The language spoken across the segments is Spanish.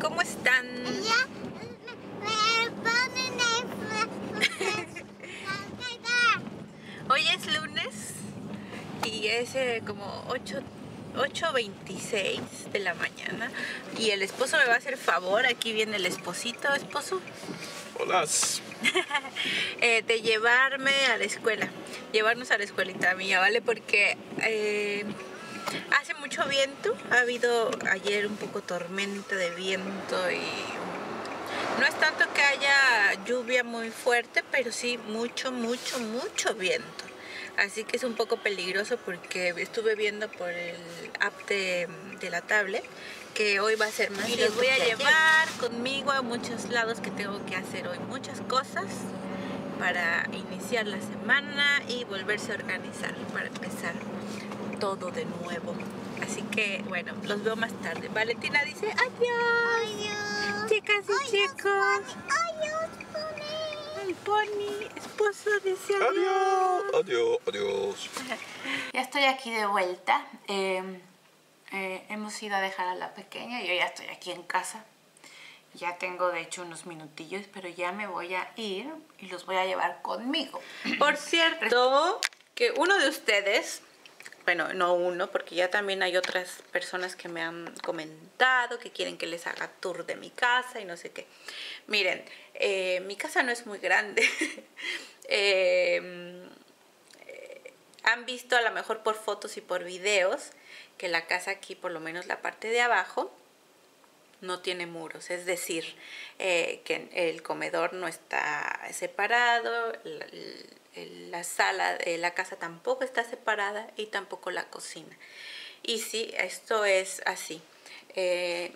¿Cómo están? Hoy es lunes y es eh, como 8 8.26 de la mañana y el esposo me va a hacer favor, aquí viene el esposito, esposo, Hola. eh, de llevarme a la escuela, llevarnos a la escuelita mía, ¿vale? Porque eh, hace mucho viento, ha habido ayer un poco tormenta de viento y no es tanto que haya lluvia muy fuerte, pero sí mucho, mucho, mucho viento. Así que es un poco peligroso porque estuve viendo por el app de, de la tablet que hoy va a ser más. Y los voy a llevar conmigo a muchos lados que tengo que hacer hoy, muchas cosas para iniciar la semana y volverse a organizar para empezar todo de nuevo. Así que bueno, los veo más tarde. Valentina dice adiós. Adiós. Chicas y chicos. Adiós, pony. El pony, esposo dice Adiós. Adiós. Adiós. Ya estoy aquí de vuelta. Eh, eh, hemos ido a dejar a la pequeña. Yo ya estoy aquí en casa. Ya tengo de hecho unos minutillos, pero ya me voy a ir y los voy a llevar conmigo. Por cierto, que uno de ustedes, bueno, no uno, porque ya también hay otras personas que me han comentado que quieren que les haga tour de mi casa y no sé qué. Miren, eh, mi casa no es muy grande. Eh, han visto a lo mejor por fotos y por videos que la casa aquí, por lo menos la parte de abajo, no tiene muros, es decir, eh, que el comedor no está separado, la, la sala de la casa tampoco está separada y tampoco la cocina. Y sí, esto es así. Eh,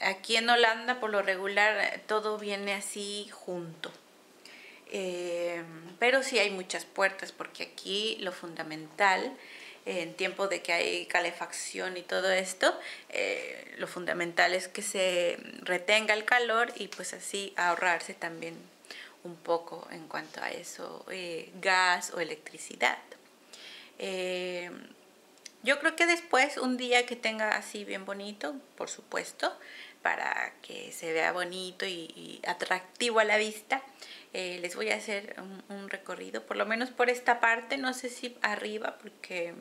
aquí en Holanda, por lo regular, todo viene así junto. Eh, pero sí hay muchas puertas porque aquí lo fundamental en tiempo de que hay calefacción y todo esto, eh, lo fundamental es que se retenga el calor y pues así ahorrarse también un poco en cuanto a eso, eh, gas o electricidad. Eh, yo creo que después, un día que tenga así bien bonito, por supuesto, para que se vea bonito y, y atractivo a la vista, eh, les voy a hacer un, recorrido, por lo menos por esta parte, no sé si arriba, porque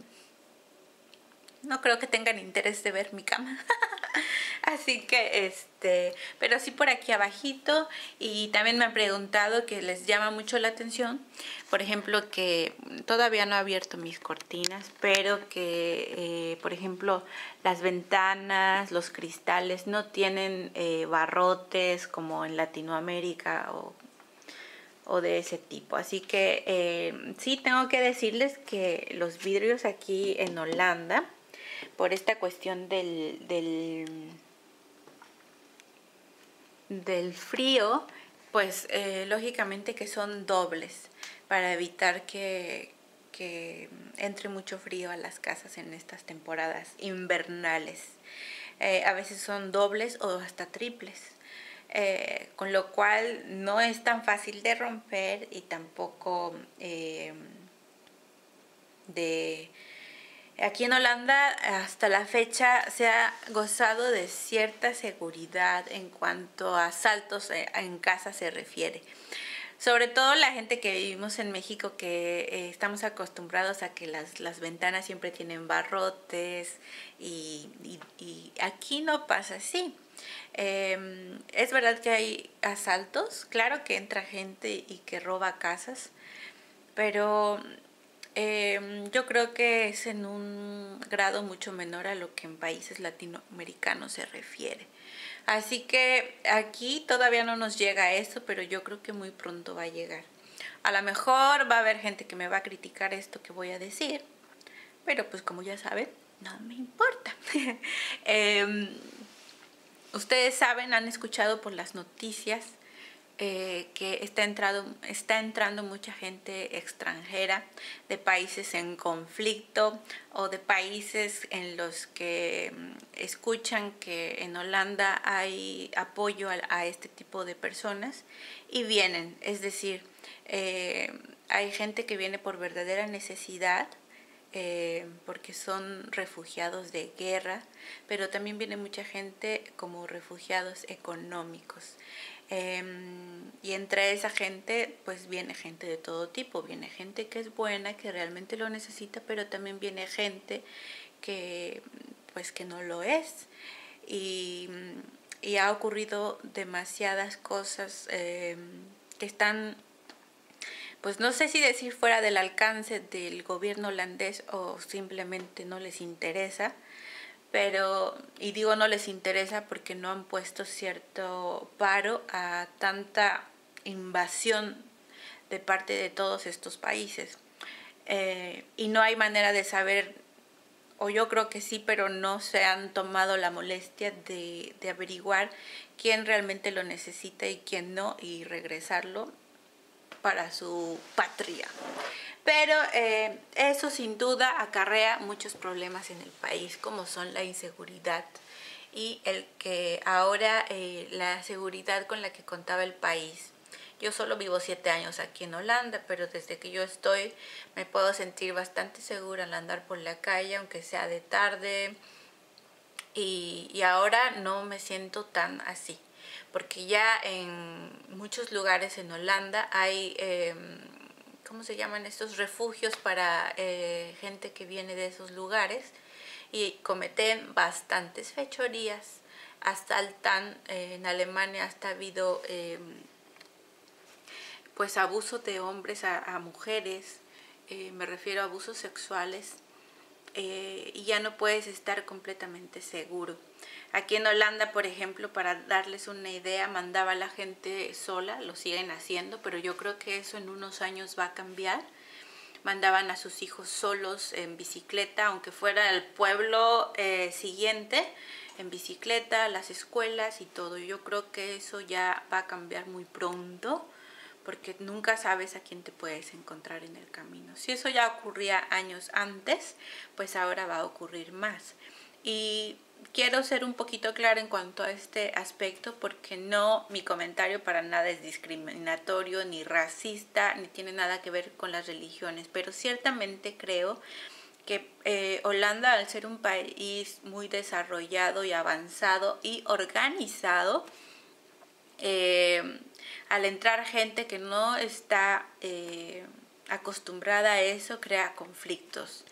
no creo que tengan interés de ver mi cama. Así que, este, pero sí por aquí abajito y también me han preguntado que les llama mucho la atención, por ejemplo, que todavía no he abierto mis cortinas, pero que, eh, por ejemplo, las ventanas, los cristales no tienen eh, barrotes como en Latinoamérica o o de ese tipo. Así que eh, sí tengo que decirles que los vidrios aquí en Holanda, por esta cuestión del, del, del frío, pues eh, lógicamente que son dobles para evitar que, que, entre mucho frío a las casas en estas temporadas invernales. Eh, a veces son dobles o hasta triples. Eh, con lo cual no es tan fácil de romper y tampoco eh, de... Aquí en Holanda hasta la fecha se ha gozado de cierta seguridad en cuanto a asaltos en casa se refiere. Sobre todo la gente que vivimos en México que eh, estamos acostumbrados a que las, las, ventanas siempre tienen barrotes y, y aquí no pasa así. Eh, es verdad que hay asaltos, claro que entra gente y que roba casas, pero eh, yo creo que es en un grado mucho menor a lo que en países latinoamericanos se refiere. Así que aquí todavía no nos llega eso, pero yo creo que muy pronto va a llegar. A lo mejor va a haber gente que me va a criticar esto que voy a decir, pero pues como ya saben, no me importa. eh, Ustedes saben, han escuchado por las noticias eh, que está, entrado, está entrando mucha gente extranjera de países en conflicto o de países en los que escuchan que en Holanda hay apoyo a, a este tipo de personas y vienen. Es decir, eh, hay gente que viene por verdadera necesidad eh, porque son refugiados de guerra, pero también viene mucha gente como refugiados económicos. Em, y entre esa gente, pues viene gente de todo tipo, viene gente que es buena, que realmente lo necesita, pero también viene gente que pues que no lo es. Y, y ha ocurrido demasiadas cosas em, que están pues no sé si decir fuera del alcance del gobierno holandés o simplemente no les interesa, pero, y digo no les interesa porque no han puesto cierto paro a tanta invasión de parte de todos estos países. Eh, y no hay manera de saber, o yo creo que sí, pero no se han tomado la molestia de, de averiguar quién realmente lo necesita y quién no, y regresarlo para su patria. Pero eh, eso sin duda acarrea muchos problemas en el país, como son la inseguridad y el que ahora eh, la seguridad con la que contaba el país. Yo solo vivo siete años aquí en Holanda, pero desde que yo estoy me puedo sentir bastante segura al andar por la calle, aunque sea de tarde. Y, y ahora no me siento tan así porque ya en muchos lugares en Holanda hay, em, ¿cómo se llaman estos refugios para eh, gente que viene de esos lugares? Y cometen bastantes fechorías. Hasta el TAN, eh, en Alemania hasta ha habido em, pues abuso de hombres a, mujeres, eh, me refiero a abusos sexuales, y ya no puedes estar completamente seguro. Aquí en Holanda, por ejemplo, para darles una idea, mandaba a la gente sola, lo siguen haciendo, pero yo creo que eso en unos años va a cambiar. Mandaban a sus hijos solos en bicicleta, aunque fuera el pueblo eh, siguiente, en bicicleta, las escuelas y todo. Yo creo que eso ya va a cambiar muy pronto, porque nunca sabes a quién te puedes encontrar en el camino. Si eso ya ocurría años antes, pues ahora va a ocurrir más. Y quiero ser un poquito clara en cuanto a este aspecto porque no, mi comentario para nada es discriminatorio, ni racista, ni tiene nada que ver con las religiones, pero ciertamente creo que eh, Holanda, al ser un país muy desarrollado y avanzado y organizado, eh, al entrar gente que no está eh, acostumbrada a eso, crea conflictos.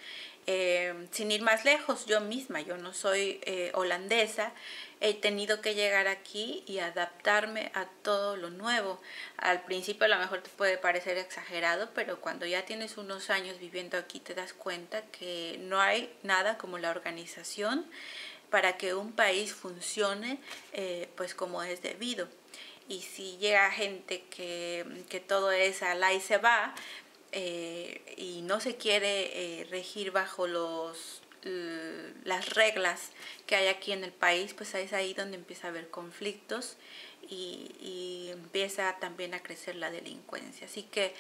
Eh, sin ir más lejos, yo misma, yo no soy eh, holandesa, he tenido que llegar aquí y adaptarme a todo lo nuevo. Al principio a lo mejor te puede parecer exagerado, pero cuando ya tienes unos años viviendo aquí te das cuenta que no hay nada como la organización para que un país funcione eh, pues como es debido. Y si llega gente que, todo es a la y se va, eh, y no se quiere eh, regir bajo los las reglas que hay aquí en el país, pues es ahí donde empieza a haber conflictos y, empieza también a crecer la delincuencia. Así que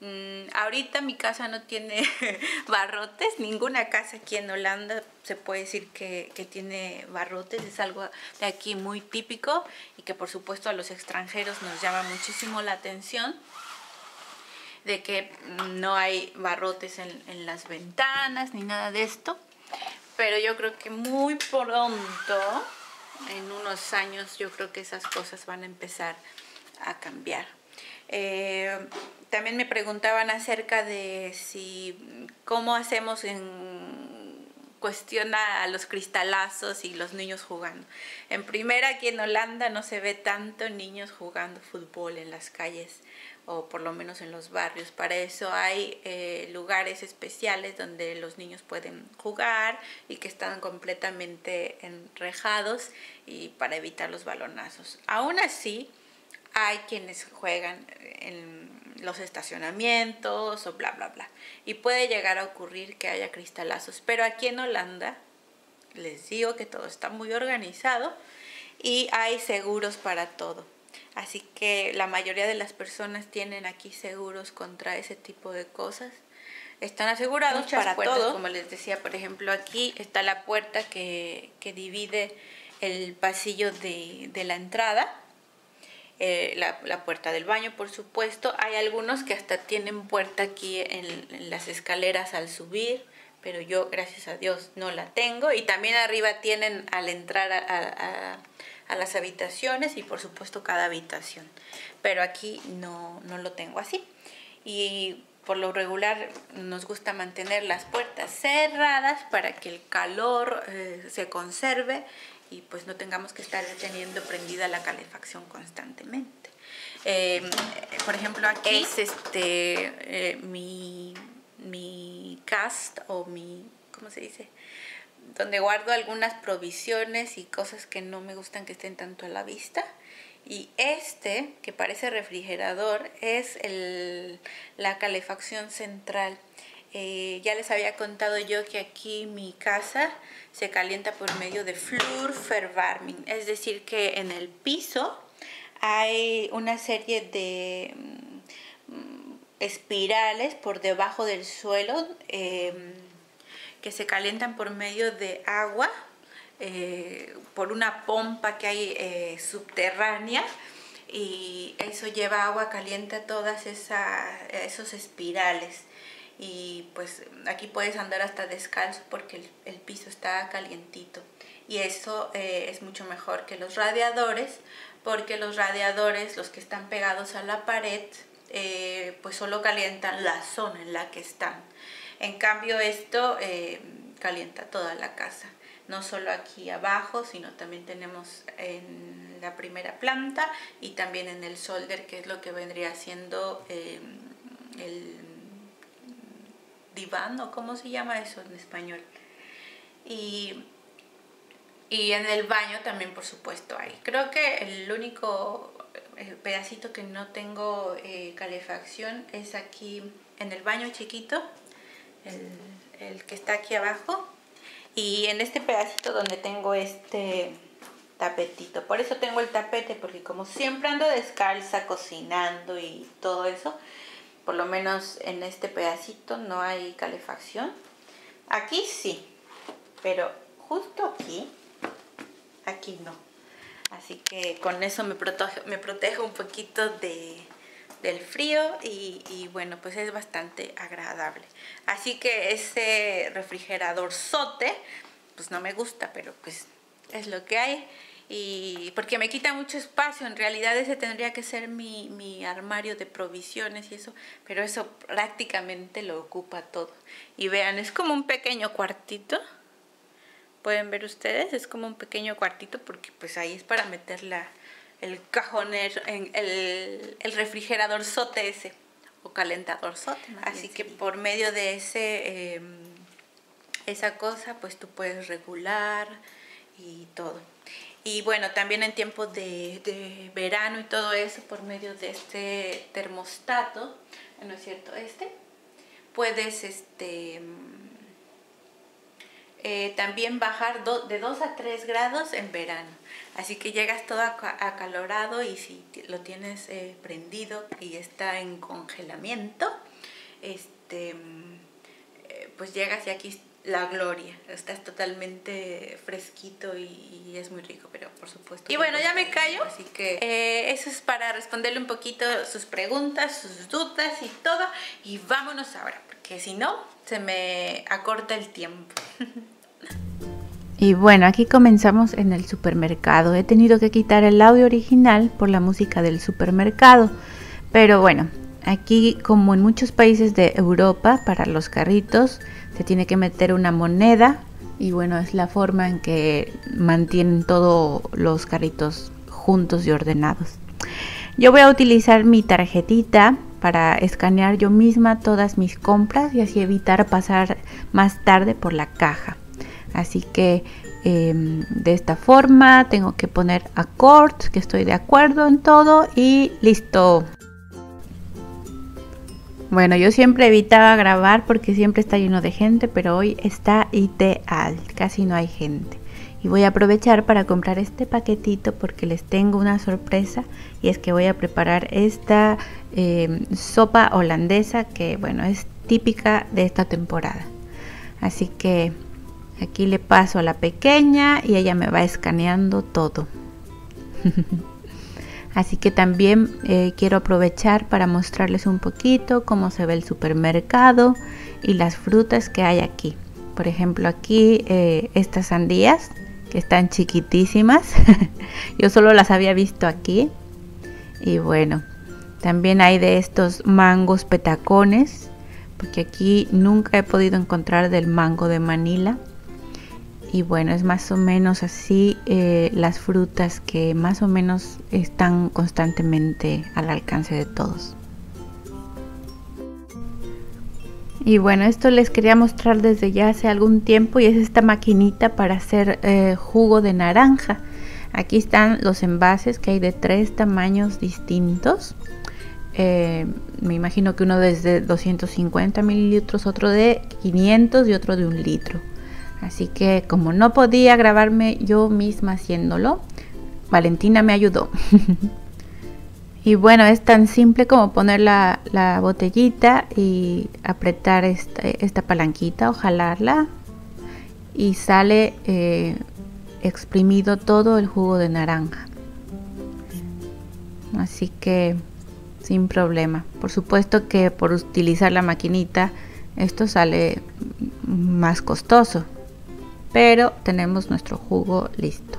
mm, ahorita mi casa no tiene barrotes, ninguna casa aquí en Holanda se puede decir que, que, tiene barrotes, es algo de aquí muy típico y que por supuesto a los extranjeros nos llama muchísimo la atención de que no hay barrotes en, las ventanas ni nada de esto. Pero yo creo que muy pronto, en unos años, yo creo que esas cosas van a empezar a cambiar. Eh, también me preguntaban acerca de si cómo hacemos en cuestión a los cristalazos y los niños jugando. En primera, aquí en Holanda no se ve tanto niños jugando fútbol en las calles o por lo menos en los barrios. Para eso hay eh, lugares especiales donde los niños pueden jugar y que están completamente enrejados y para evitar los balonazos. Aún así, hay quienes juegan en los estacionamientos o bla, bla, bla. Y puede llegar a ocurrir que haya cristalazos. Pero aquí en Holanda, les digo que todo está muy organizado y hay seguros para todo. Así que la mayoría de las personas tienen aquí seguros contra ese tipo de cosas. Están asegurados para todo. Como les decía, por ejemplo, aquí está la puerta que, divide el pasillo de, la entrada. Eh, la, puerta del baño, por supuesto. Hay algunos que hasta tienen puerta aquí en, en las escaleras al subir pero yo gracias a Dios no la tengo. Y también arriba tienen al entrar a, a- a las habitaciones y por supuesto cada habitación, pero aquí no, no lo tengo así. Y por lo regular nos gusta mantener las puertas cerradas para que el calor eh, se conserve y pues no tengamos que estar teniendo prendida la calefacción constantemente. Eh, por ejemplo, aquí es este eh, mi, mi cast o mi, ¿cómo se dice? Donde guardo algunas provisiones y cosas que no me gustan que estén tanto a la vista. Y este, que parece refrigerador, es el, la calefacción central. Eh, ya les había contado yo que aquí mi casa se calienta por medio de Flurverwarming, es decir, que en el piso hay una serie de mm, espirales por debajo del suelo eh, que se calientan por medio de agua, eh, por una pompa que hay eh, subterránea y eso lleva agua caliente a todas esa- esos espirales y pues aquí puedes andar hasta descalzo porque el, el piso está calientito. Y eso eh, es mucho mejor que los radiadores porque los radiadores los que están pegados a la pared eh, pues solo calientan la zona en la que están. En cambio esto eh, calienta toda la casa. No solo aquí abajo sino también tenemos en la primera planta y también en el solder que es lo que vendría siendo eh, el diván o cómo se llama eso en español. Y, y en el baño también, por supuesto, hay. Creo que el único eh, pedacito que no tengo eh, calefacción es aquí en el baño chiquito, el, el que está aquí abajo. Y en este pedacito donde tengo este tapetito. Por eso tengo el tapete, porque como siempre ando descalza cocinando y todo eso, por lo menos en este pedacito no hay calefacción. Aquí sí, pero justo aquí, aquí no. Así que con eso me protejo, me protejo un poquito de, del frío y, y bueno, pues es bastante agradable. Así que ese refrigerador sote, pues no me gusta, pero pues es lo que hay. Y porque me quita mucho espacio, en realidad ese tendría que ser mi, mi armario de provisiones y eso, pero eso prácticamente lo ocupa todo. Y vean, es como un pequeño cuartito. Pueden ver ustedes, es como un pequeño cuartito porque pues ahí es para meter la, el cajonero, en el, el refrigerador sote ese, o calentador sote. Así que por medio de ese, eh, esa cosa, pues tú puedes regular y todo. Y bueno, también en tiempo de, de verano y todo eso, por medio de este termostato, ¿no es cierto? Este, puedes este eh, también bajar do- de 2 a 3 grados en verano. Así que llegas todo aca- acalorado y si lo tienes eh, prendido y está en congelamiento, este, mm, eh, pues llegas y aquí la gloria. Estás totalmente fresquito y, y es muy rico, pero por supuesto. Y bueno, ya me callo. Así que eh, eso es para responderle un poquito sus preguntas, sus dudas y todo. Y vámonos ahora, porque si no, se me acorta el tiempo. Y bueno, aquí comenzamos en el supermercado. He tenido que quitar el audio original por la música del supermercado. Pero bueno, aquí como en muchos países de Europa, para los carritos se tiene que meter una moneda. Y bueno, es la forma en que mantienen todos los carritos juntos y ordenados. Yo voy a utilizar mi tarjetita para escanear yo misma todas mis compras y así evitar pasar más tarde por la caja. Así que eh, de esta forma tengo que poner accord, que estoy de acuerdo en todo y listo. Bueno, yo siempre evitaba grabar porque siempre está lleno de gente, pero hoy está ideal, casi no hay gente. Y voy a aprovechar para comprar este paquetito porque les tengo una sorpresa y es que voy a preparar esta eh, sopa holandesa que bueno es típica de esta temporada. Así que Aquí le paso a la pequeña y ella me va escaneando todo. Así que también eh, quiero aprovechar para mostrarles un poquito cómo se ve el supermercado y las frutas que hay aquí. Por ejemplo, aquí eh, estas sandías que están chiquitísimas. Yo solo las había visto aquí. Y bueno, también hay de estos mangos petacones, porque aquí nunca he podido encontrar del mango de Manila. Y bueno, es más o menos así eh, las frutas que más o menos están constantemente al alcance de todos. Y bueno, esto les quería mostrar desde ya hace algún tiempo y es esta maquinita para hacer eh, jugo de naranja. Aquí están los envases que hay de tres tamaños distintos. Eh, me imagino que uno desde 250 mililitros, otro de 500 y otro de un litro. Así que como no podía grabarme yo misma haciéndolo, Valentina me ayudó. y bueno, es tan simple como poner la, botellita y apretar esta, palanquita o jalarla y sale eh, exprimido todo el jugo de naranja. Así que sin problema. Por supuesto que por utilizar la maquinita esto sale más costoso, pero tenemos nuestro jugo listo.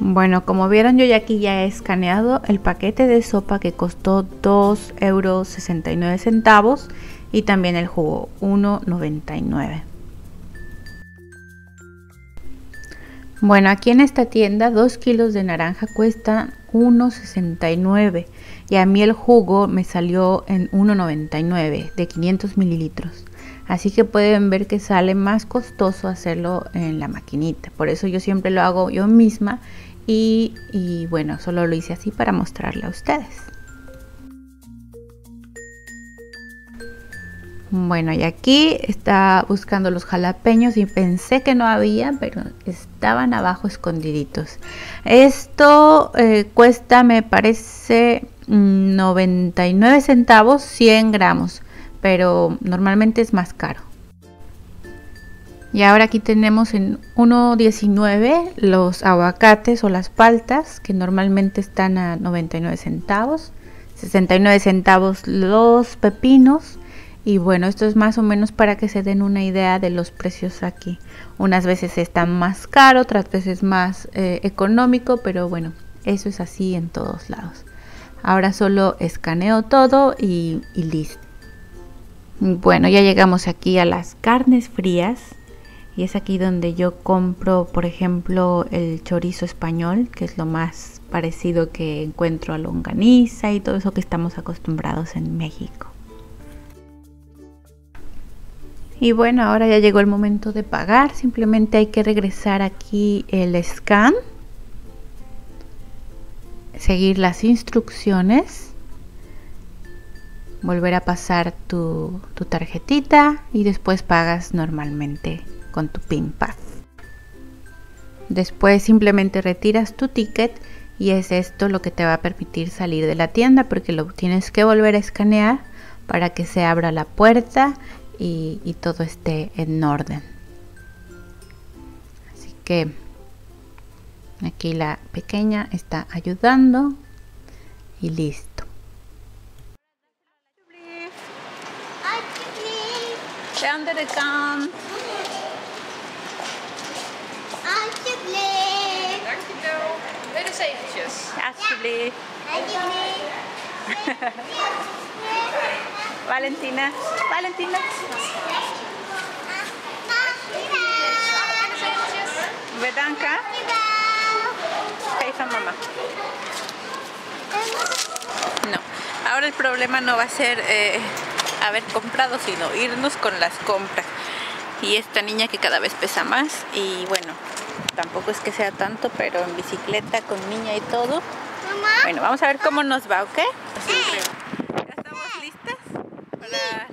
Bueno, como vieron yo ya aquí ya he escaneado el paquete de sopa que costó 2,69 euros y también el jugo 1,99 Bueno, aquí en esta tienda 2 kilos de naranja cuestan 1,69 y a mí el jugo me salió en 1,99 de 500 mililitros. Así que pueden ver que sale más costoso hacerlo en la maquinita. Por eso yo siempre lo hago yo misma y, bueno, solo lo hice así para mostrarle a ustedes. Bueno, y aquí está buscando los jalapeños y pensé que no había, pero estaban abajo escondiditos. Esto eh, cuesta, me parece, 99 centavos 100 gramos, pero normalmente es más caro. Y ahora aquí tenemos en 1.19 los aguacates o las paltas, que normalmente están a 99 centavos. 69 centavos los pepinos y bueno, esto es más o menos para que se den una idea de los precios aquí. Unas veces están más caro, otras veces más eh, económico, pero bueno, eso es así en todos lados. Ahora solo escaneo todo y, y listo. Bueno, ya llegamos aquí a las carnes frías. Y es aquí donde yo compro, por ejemplo, el chorizo español, que es lo más parecido que encuentro a longaniza y todo eso que estamos acostumbrados en México. Y bueno, ahora ya llegó el momento de pagar. Simplemente hay que regresar aquí el scan. Seguir las instrucciones. Volver a pasar tu, tarjetita y después pagas normalmente con tu PIN Después simplemente retiras tu ticket y es esto lo que te va a permitir salir de la tienda porque lo tienes que volver a escanear para que se abra la puerta y, todo esté en orden. Así que aquí la pequeña está ayudando y listo. Down the gun. Dankjewel. Wil je eventjes? Alsjeblieft. Valentina. Valentina. Bedanka. Esa mamá. No, ahora el problema no va a ser eh, haber comprado, sino irnos con las compras. Y esta niña que cada vez pesa más y bueno, tampoco es que sea tanto, pero en bicicleta con niña y todo. Bueno, vamos a ver cómo nos va, ¿ok?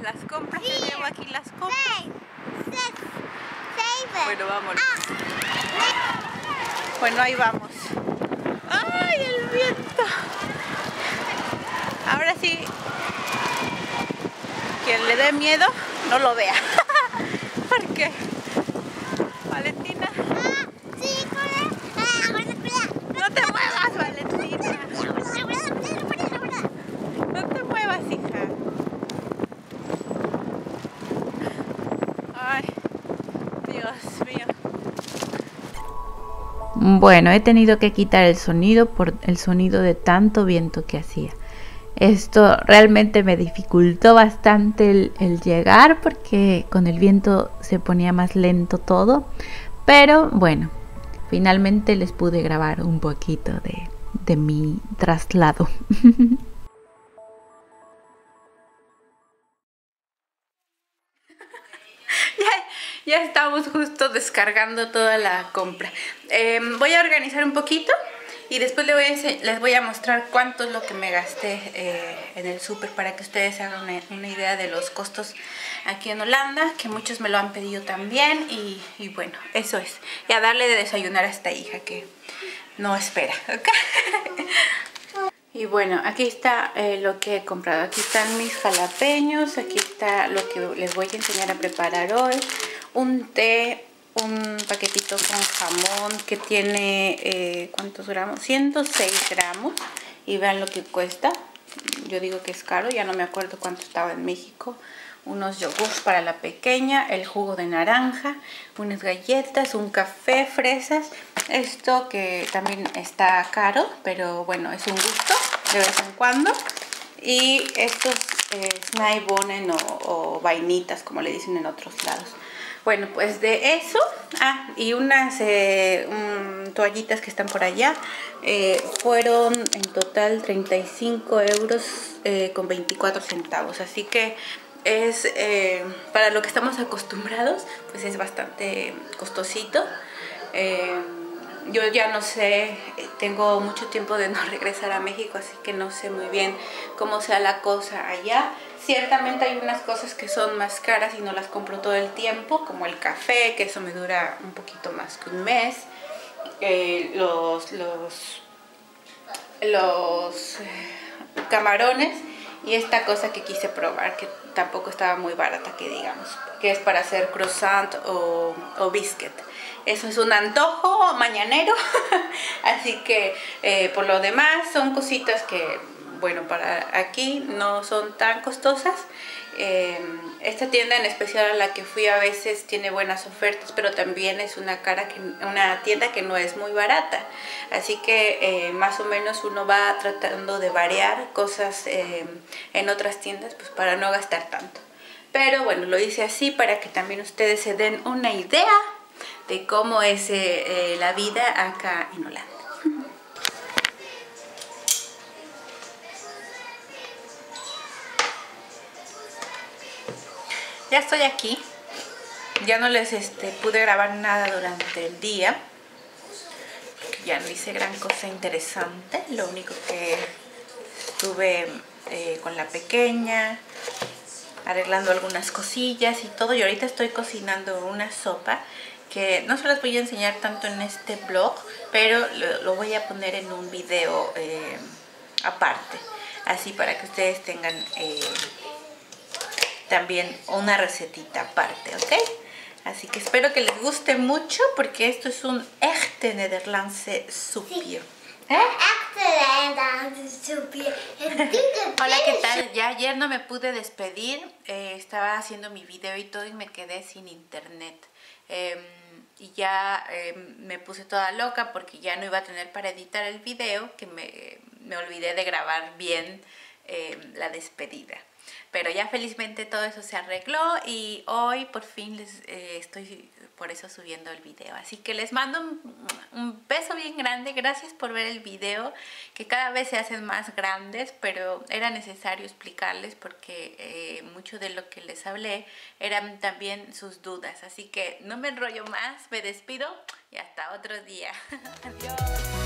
las compras. Llevo aquí las compras. Bueno, vamos. Bueno, ahí vamos. ¡Ay, el viento! Ahora sí, quien le dé miedo, no lo vea. ¿Por Porque Valentina. Sí, no te muevas, Valentina. No te muevas, hija. Ay, Dios mío. Bueno, he tenido que quitar el sonido por el sonido de tanto viento que hacía. Esto realmente me dificultó bastante el, llegar porque con el viento se ponía más lento todo. Pero bueno, finalmente les pude grabar un poquito de, de mi traslado. Ya estamos justo descargando toda la compra. Eh, voy a organizar un poquito y después les voy a, mostrar cuánto es lo que me gasté eh, en el súper para que ustedes hagan una, idea de los costos aquí en Holanda, que muchos me lo han pedido también. Y, bueno, eso es. Y a darle de desayunar a esta hija que no espera. ¿ok? Y bueno, aquí está eh, lo que he comprado. Aquí están mis jalapeños. Aquí está lo que les voy a enseñar a preparar hoy. Un té, un paquetito con jamón que tiene, eh, ¿cuántos gramos? 106 gramos. Y vean lo que cuesta. Yo digo que es caro, ya no me acuerdo cuánto estaba en México. Unos yogurts para la pequeña, el jugo de naranja, unas galletas, un café, fresas. Esto que también está caro, pero bueno, es un gusto de vez en cuando. Y estos eh, Snaibonen o, o vainitas, como le dicen en otros lados. Bueno, pues de eso, ah, y unas eh, toallitas que están por allá, eh, fueron en total 35 euros eh, con 24 centavos. Así que es, para lo que estamos acostumbrados, pues es bastante costosito. Yo ya no sé, eh, tengo mucho tiempo de no regresar a México, así que no sé muy bien cómo sea la cosa allá. Ciertamente hay unas cosas que son más caras y no las compro todo el tiempo, como el café, que eso me dura un poquito más que un mes. Eh, los, los, los eh, camarones y esta cosa que quise probar, que tampoco estaba muy barata, que digamos, que es para hacer croissant o, o biscuit. Eso es un antojo mañanero, así que eh, por lo demás son cositas que, bueno, para aquí no son tan costosas. Eh, esta tienda en especial a la que fui a veces tiene buenas ofertas, pero también es una, cara una tienda que no es muy barata. Así que eh, más o menos uno va tratando de variar cosas eh, en otras tiendas pues para no gastar tanto. Pero bueno, lo hice así para que también ustedes se den una idea de cómo es la vida acá en Holanda. Ya estoy aquí. Ya no les este, pude grabar nada durante el día. Ya no hice gran cosa interesante. Lo único que estuve eh, con la pequeña, arreglando algunas cosillas y todo. Y ahorita estoy cocinando una sopa que no se las voy a enseñar tanto en este blog, pero lo, lo voy a poner en un video eh, aparte. Así para que ustedes tengan eh, también una recetita aparte, ¿ok? Así que espero que les guste mucho porque esto es un echte Nederlandse soepje. ¿Eh? Hola, ¿qué tal? Ya ayer no me pude despedir, eh, estaba haciendo mi video y todo y me quedé sin internet. Eh, y ya eh, me puse toda loca porque ya no iba a tener para editar el video, que me, me olvidé de grabar bien eh, la despedida. Pero ya felizmente todo eso se arregló y hoy por fin les eh, estoy por eso subiendo el video. Así que les mando un, beso bien grande. Gracias por ver el video, que cada vez se hacen más grandes, pero era necesario explicarles porque eh, mucho de lo que les hablé eran también sus dudas. Así que no me enrollo más, me despido y hasta otro día. Adiós.